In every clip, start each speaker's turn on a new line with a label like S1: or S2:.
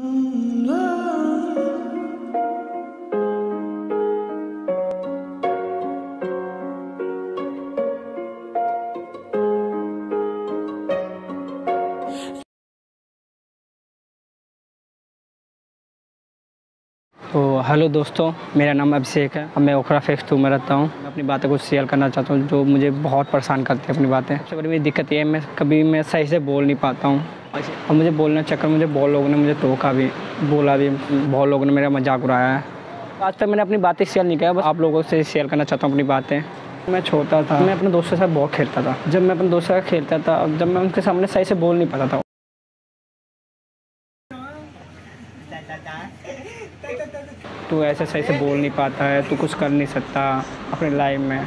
S1: तो हेलो दोस्तों, मेरा नाम अभिषेक है। अब मैं ओखरा फेक्स टू में रहता हूँ। मैं अपनी बातें कुछ शेयर करना चाहता हूँ, जो मुझे बहुत परेशान करती है अपनी बातें। सबसे बड़ी मेरी दिक्कत ये है, मैं कभी मैं सही से बोल नहीं पाता हूँ। अच्छा, और मुझे बोलने चक्कर, मुझे बहुत लोगों ने मुझे टोका भी, बोला भी, बहुत लोगों ने मेरा मज़ाक उड़ाया है। आज तक मैंने अपनी बातें शेयर नहीं किया बस आप लोगों से शेयर करना चाहता हूँ अपनी बातें। मैं छोटा था, मैं अपने दोस्तों के साथ बहुत खेलता था। जब मैं अपने दोस्तों के साथ खेलता था जब मैं उनके सामने सही से बोल नहीं पाता था। तू ऐसे सही से बोल नहीं पाता है, तू कुछ कर नहीं सकता अपनी लाइफ में।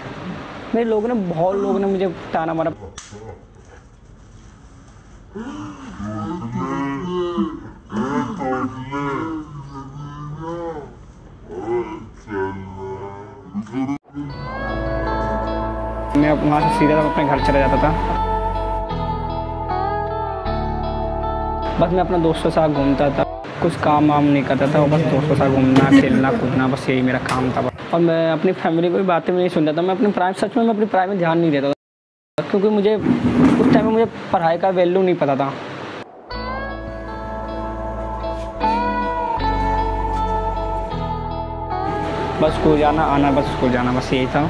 S1: मेरे लोगों ने, बहुत लोगों ने मुझे ताना मारा। वहाँ से सीधा अपने घर चला जाता था। बस मैं अपने दोस्तों के साथ घूमता था। कुछ काम वाम नहीं करता था, बस दोस्तों के साथ घूमना, खेलना, कूदना, बस यही मेरा काम था। और मैं अपनी फैमिली को भी बातें नहीं सुनता था। मैं अपने प्राइम सच में मैं अपनी प्राइम में ध्यान नहीं देता था, क्योंकि मुझे उस टाइम में मुझे पढ़ाई का वैल्यू नहीं पता था। बस स्कूल जाना, आना, बस स्कूल जाना, बस यही था।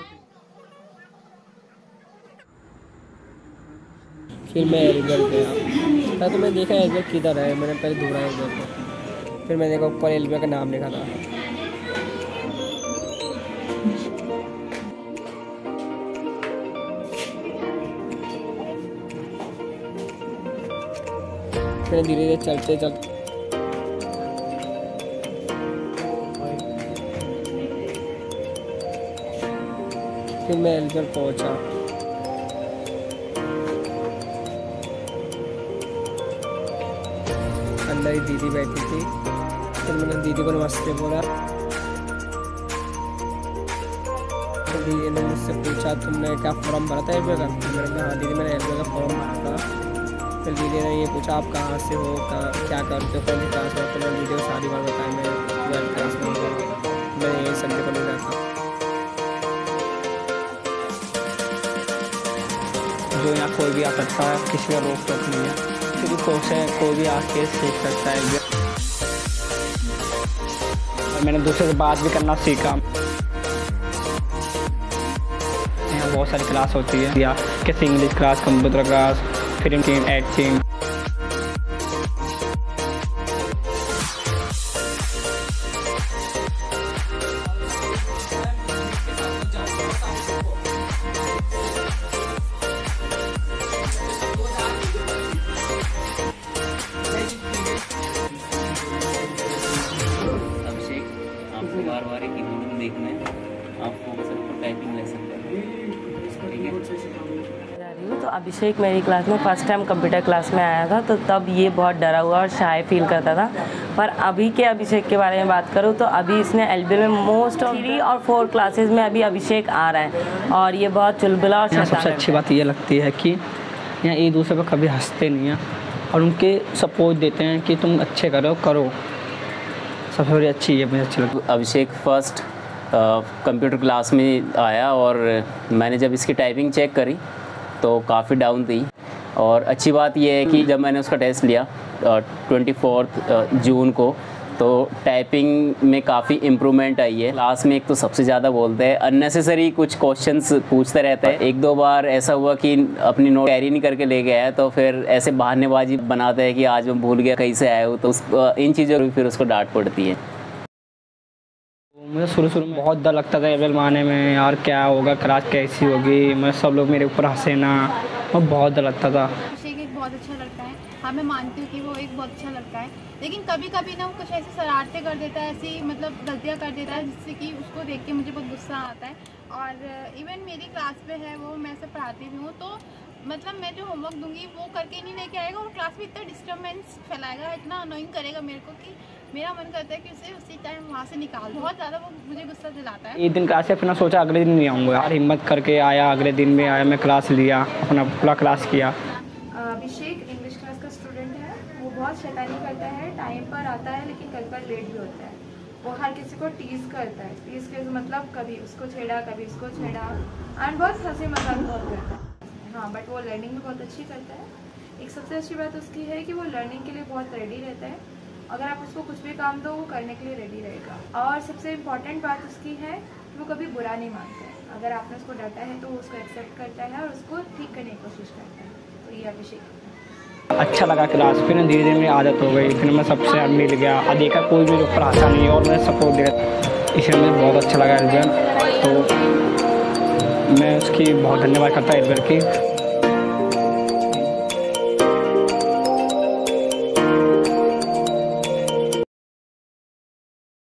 S2: फिर मैं एल्बर गया। पहले तो मैं देखा एल्बर किधर है, मैंने पहले ढूंढा एल्बर को। फिर मैंने देखा ऊपर एल्बर का नाम लिखा था। फिर धीरे धीरे चलते चलते फिर मैं एल्बर पहुँचा। अंदर ही दीदी बैठी थी फिर मैंने दीदी को नमस्ते बोला। तो दीदी ने मुझसे पूछा, तुमने क्या फॉर्म भरा था एलबे का तो मैंने कहा हाँ दीदी, मैंने एलबे का फॉर्म भरा था। फिर दीदी ने ये पूछा, आप कहाँ से हो? कहाँ, क्या करते हो? कौन क्लास में? तो मैंने दीदी को सारी बार बताई, मैं ट्वेल्थ क्लास में मैं यही संडे को नहीं रहता
S1: जो यहाँ कोई भी आ सकता है, किसी का रोक टोक नहीं है। क्योंकि कोई है कोई भी आके सीख सकता है। मैंने दूसरे से बात भी करना सीखा। यहाँ बहुत सारी क्लास होती है। या किसी इंग्लिश क्लास कंप्यूटर क्लास फिर टीम एक्टिंग
S3: अभिषेक
S4: आपको बार बार
S3: एक ही
S4: वीडियो देखना है। आप फोकस
S3: रखो
S4: टाइपिंग लेसन पर ठीक
S3: है?
S5: हूँ तो अभिषेक मेरी क्लास में फ़र्स्ट टाइम कंप्यूटर क्लास में आया था तो तब ये बहुत डरा हुआ और शाय फील करता था। पर अभी के अभिषेक के बारे में बात करूँ तो अभी इसने L B most of three और फोर क्लासेस में अभी अभिषेक आ रहा है। और ये बहुत चुलबुला और सबसे अच्छी बात
S1: ये लगती है कि यहाँ एक दूसरे पर कभी हँसते नहीं हैं और उनके सपोर्ट देते हैं कि तुम अच्छे करो करो। सबसे बड़ी अच्छी है मुझे अच्छी लगती
S6: अभिषेक
S3: फ़र्स्ट कंप्यूटर
S6: क्लास में आया
S3: और
S6: मैंने जब इसकी टाइपिंग चेक करी
S3: तो
S6: काफ़ी डाउन थी।
S3: और
S6: अच्छी बात यह है
S3: कि जब मैंने
S6: उसका टेस्ट लिया ट्वेंटी फोर्थ जून को तो टाइपिंग में काफ़ी इम्प्रूवमेंट आई है। क्लास में एक तो सबसे ज़्यादा बोलते हैं अननेसेसरी कुछ क्वेश्चंस पूछते रहते
S3: हैं। एक
S6: दो बार ऐसा
S3: हुआ कि
S6: अपनी नोट कैरी नहीं करके
S3: ले
S6: गया है तो
S3: फिर
S6: ऐसे बहानेबाजी
S3: बनाते
S6: हैं कि आज मैं भूल गया, कहीं से आया हूँ तो उस, इन चीज़ों
S3: की
S6: फिर उसको
S3: डांट
S6: पड़ती है।
S1: मुझे शुरू शुरू में बहुत डर लगता था एवरेल माने में, यार क्या होगा क्लास कैसी होगी, मैं सब लोग मेरे ऊपर हंसे ना और बहुत डर लगता था।
S7: बहुत अच्छा लड़का है। हाँ मैं मानती हूँ कि वो एक बहुत अच्छा लड़का है। लेकिन कभी कभी ना वो कुछ ऐसी शरारतें कर देता है, ऐसी मतलब गलतियाँ कर देता है, जिससे कि उसको देख के मुझे बहुत गुस्सा आता है। और इवन मेरी क्लास में है वो, मैं सब पढ़ाती भी हूँ तो मतलब मैं जो होमवर्क दूँगी वो करके नहीं लेके आएगा और क्लास में इतना डिस्टर्बेंस फैलाएगा, इतना अनोइंग करेगा मेरे को कि मेरा मन करता है कि उसे उसी टाइम वहाँ से निकाल बहुत ज़्यादा वो मुझे गुस्सा दिलाता है।
S1: एक दिन क्लास से अपना सोचा अगले दिन नहीं आऊँगा। यार, हिम्मत करके आया, अगले दिन में आया, मैं क्लास लिया, अपना पूरा क्लास किया
S8: अभिषेक इंग्लिश क्लास का स्टूडेंट है वो बहुत शैतानी करता है टाइम पर आता है, लेकिन कल पर लेट भी होता है। वो हर किसी को टीज करता है। टीज के मतलब कभी उसको छेड़ा, कभी उसको छेड़ा। एंड बहुत हँसी मज़ाक बहुत करता है। हाँ बट वो लर्निंग भी बहुत अच्छी करता है। एक सबसे अच्छी बात उसकी है कि वो लर्निंग के लिए बहुत रेडी रहता है। अगर आप उसको कुछ भी काम दो, वो करने के लिए रेडी रहेगा। और सबसे इंपॉर्टेंट बात उसकी है कि वो कभी बुरा नहीं मानता है। अगर आपने उसको डांटा है तो वो उसको एक्सेप्ट करता है और उसको ठीक करने की कोशिश करता है। तो ये अभिषेक
S1: अच्छा लगा क्लास। फिर ना धीरे धीरे मेरी आदत हो गई। फिर मैं सबसे मिल गया। और देखा कोई भी ऊपर पढ़ाता नहीं और मैं सपोर्ट दिया इसलिए मुझे बहुत अच्छा लगा एल्बर तो मैं उसकी बहुत धन्यवाद करता एल्बर की।